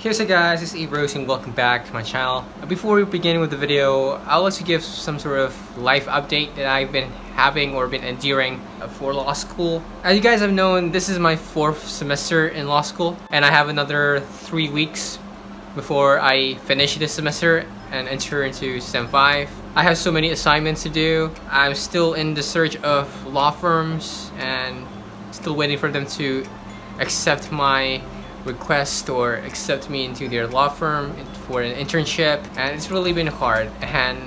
Here's it guys, it's Ebros and welcome back to my channel. Uh, before we begin with the video, I'll you give some sort of life update that I've been having or been enduring uh, for law school. As you guys have known, this is my fourth semester in law school and I have another three weeks before I finish this semester and enter into SEM 5. I have so many assignments to do. I'm still in the search of law firms and still waiting for them to accept my request or accept me into their law firm for an internship and it's really been hard. And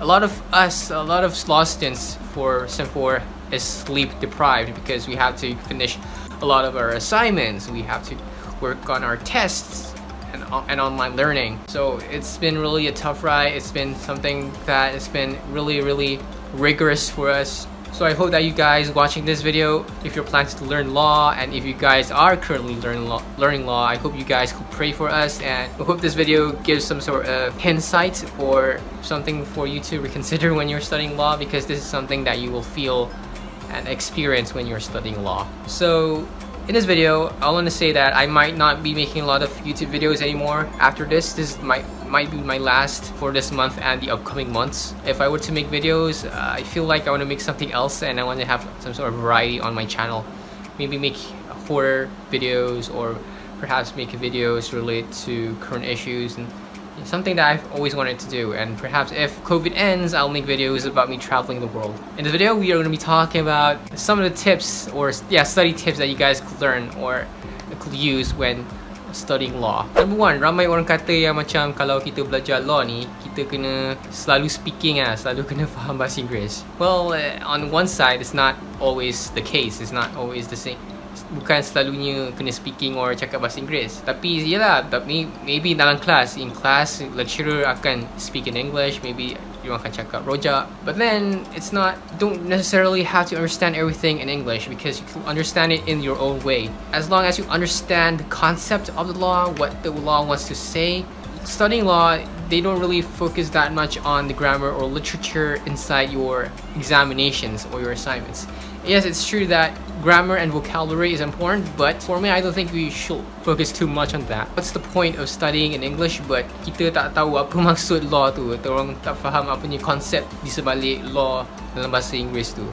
a lot of us a lot of law students for SEM 4 is sleep deprived because we have to finish a lot of our assignments. We have to work on our tests and, and online learning. So it's been really a tough ride. It's been something that has been really really rigorous for us so I hope that you guys watching this video, if you're planning to learn law and if you guys are currently learning law, learning law, I hope you guys could pray for us and I hope this video gives some sort of insight or something for you to reconsider when you're studying law because this is something that you will feel and experience when you're studying law. So in this video, I want to say that I might not be making a lot of YouTube videos anymore after this. This might might be my last for this month and the upcoming months. If I were to make videos, uh, I feel like I want to make something else and I want to have some sort of variety on my channel. Maybe make horror videos or perhaps make videos related to current issues and something that I've always wanted to do and perhaps if COVID ends I'll make videos about me traveling the world. In this video we are going to be talking about some of the tips or yeah study tips that you guys could learn or could use when studying law. Number one, ramai orang kata yang macam kalau kita belajar law ni, kita kena selalu speaking ah, selalu kena faham bahasa Inggeris. Well, uh, on one side, it's not always the case. It's not always the same bukan selalunya kena speaking or cakap bahasa Inggeris. Tapi yalah tapi maybe dalam kelas in class lecturer akan speak in English maybe you akan cakap rojak. But then it's not don't necessarily have to understand everything in English because you can understand it in your own way. As long as you understand the concept of the law what the law wants to say studying law they don't really focus that much on the grammar or literature inside your examinations or your assignments yes, it's true that grammar and vocabulary is important, but for me, I don't think we should focus too much on that. What's the point of studying in English but kita tak tahu apa maksud law tu orang tak faham apa ni konsep di sebalik law dalam bahasa Inggeris tu.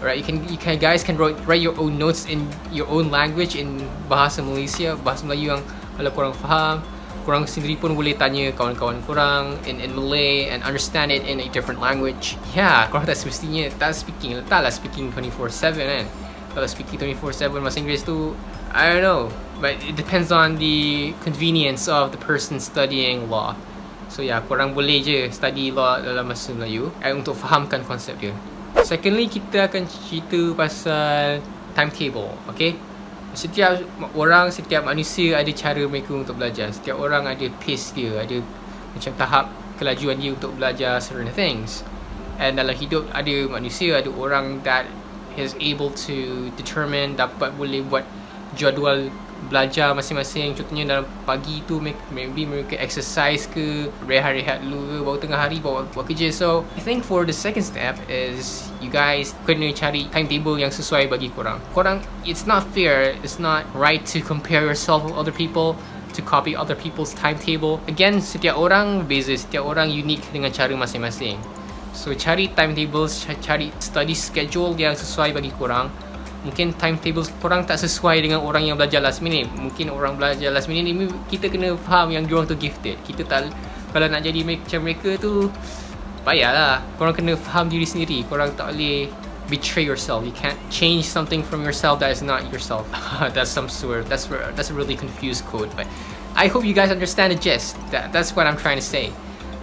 Alright, you can you can guys can write, write your own notes in your own language in bahasa Malaysia, bahasa Melayu yang kalau korang faham korang sendiri pun boleh tanya kawan-kawan korang in, in Malay and understand it in a different language. Yeah, korang tak semestinya tak speaking, taklah speaking 24/7 kan. Kalau speaking 24/7 bahasa Inggeris tu, I don't know, but it depends on the convenience of the person studying law. So yeah, korang boleh je study law dalam bahasa Melayu eh, untuk fahamkan konsep dia. Secondly, kita akan cerita pasal timetable, okay? Setiap orang setiap manusia ada cara mereka untuk belajar. Setiap orang ada pace dia ada macam tahap kelajuan dia untuk belajar certain things. And dalam hidup ada manusia ada orang that is able to determine dapat boleh buat jadual belajar masing-masing. Contohnya dalam pagi tu maybe mereka exercise ke rehat-rehat dulu ke baru tengah hari bawa buat kerja. So I think for the second step is you guys kena cari timetable yang sesuai bagi korang. Korang it's not fair it's not right to compare yourself with other people to copy other people's timetable. Again setiap orang beza setiap orang unik dengan cara masing-masing. So cari timetable cari study schedule yang sesuai bagi korang mungkin timetable korang tak sesuai dengan orang yang belajar last minute. Mungkin orang belajar last minute ni kita kena faham yang diorang tu gifted. Kita tak kalau nak jadi macam mereka tu payahlah. Korang kena faham diri sendiri. Korang tak boleh betray yourself. You can't change something from yourself that is not yourself. That's some sort that's that's a really confused code but I hope you guys understand the gist. That, that's what I'm trying to say.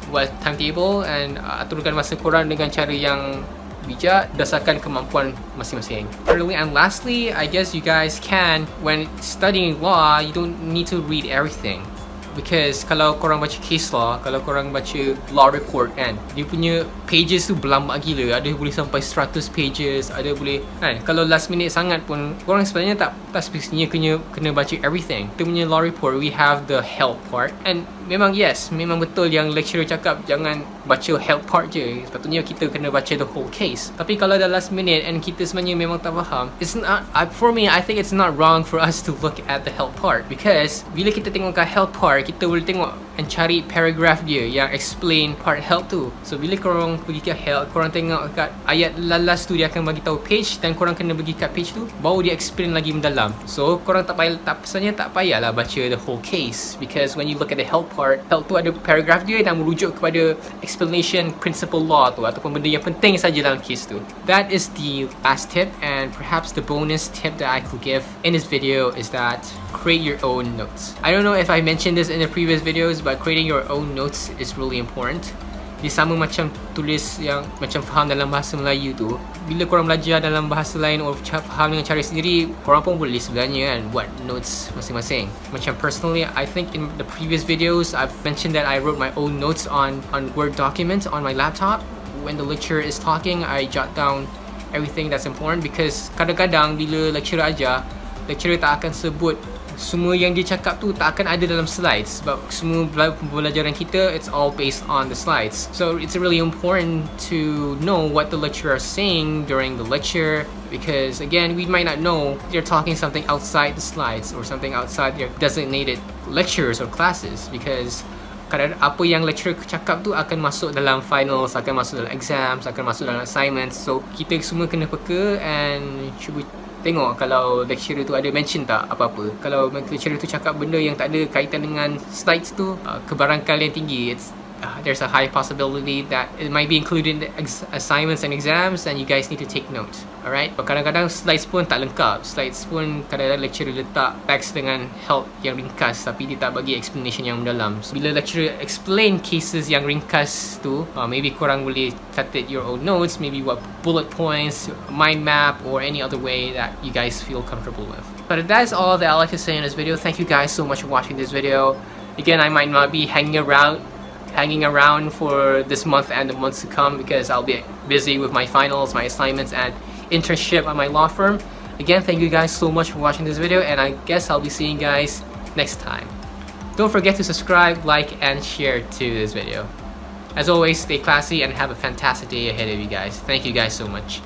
Buat timetable and uh, aturkan masa korang dengan cara yang bijak berdasarkan kemampuan masing-masing. Thirdly and lastly, I guess you guys can, when studying law, you don't need to read everything. Because kalau korang baca case law, kalau korang baca law report kan, dia punya pages tu berlambak gila. Ada boleh sampai 100 pages, ada boleh kan. Kalau last minute sangat pun, korang sebenarnya tak tak spesifiknya kena kena baca everything. Kita punya law report, we have the help part. And memang yes, memang betul yang lecturer cakap jangan baca help part je. Sepatutnya kita kena baca the whole case. Tapi kalau dah last minute and kita sebenarnya memang tak faham, it's not uh, for me I think it's not wrong for us to look at the help part because bila kita tengok kat help part, kita boleh tengok and cari paragraph dia yang explain part help tu. So bila korang pergi ke help, korang tengok kat ayat lalas tu dia akan bagi tahu page dan korang kena pergi kat page tu baru dia explain lagi mendalam. So korang tak payah tak pesannya tak payahlah baca the whole case because when you look at the help part, help tu ada paragraph dia dan merujuk kepada explanation principle law tu ataupun benda yang penting saja dalam case tu. That is the last tip and perhaps the bonus tip that I could give in this video is that create your own notes. I don't know if I mentioned this in the previous videos but creating your own notes is really important. Dia sama macam tulis yang macam faham dalam bahasa Melayu tu. Bila korang belajar dalam bahasa lain atau faham dengan cara sendiri, korang pun boleh sebenarnya kan buat notes masing-masing. Macam personally, I think in the previous videos, I've mentioned that I wrote my own notes on on Word documents on my laptop. When the lecturer is talking, I jot down everything that's important because kadang-kadang bila lecturer ajar, lecturer tak akan sebut semua yang dia cakap tu tak akan ada dalam slides sebab semua pembelajaran kita it's all based on the slides so it's really important to know what the lecturer is saying during the lecture because again we might not know they're talking something outside the slides or something outside their designated lectures or classes because kadang apa yang lecturer cakap tu akan masuk dalam finals, akan masuk dalam exams, akan masuk dalam assignments. So kita semua kena peka and cuba tengok kalau lecturer tu ada mention tak apa-apa. Kalau lecturer tu cakap benda yang tak ada kaitan dengan slides tu uh, kebarangkalian tinggi. It's uh, there's a high possibility that it might be included in assignments and exams and you guys need to take note alright? Kadang-kadang slides pun tak lengkap. Slides pun kadang-kadang lecturer letak text dengan help yang ringkas tapi dia tak bagi explanation yang mendalam. So, bila lecturer explain cases yang ringkas tu uh, maybe korang boleh catat your own notes maybe what bullet points mind map or any other way that you guys feel comfortable with. But that is all that I like to say in this video. Thank you guys so much for watching this video. Again I might not be hanging around hanging around for this month and the months to come because I'll be busy with my finals, my assignments, and internship at my law firm. Again, thank you guys so much for watching this video and I guess I'll be seeing you guys next time. Don't forget to subscribe, like, and share to this video. As always, stay classy and have a fantastic day ahead of you guys. Thank you guys so much.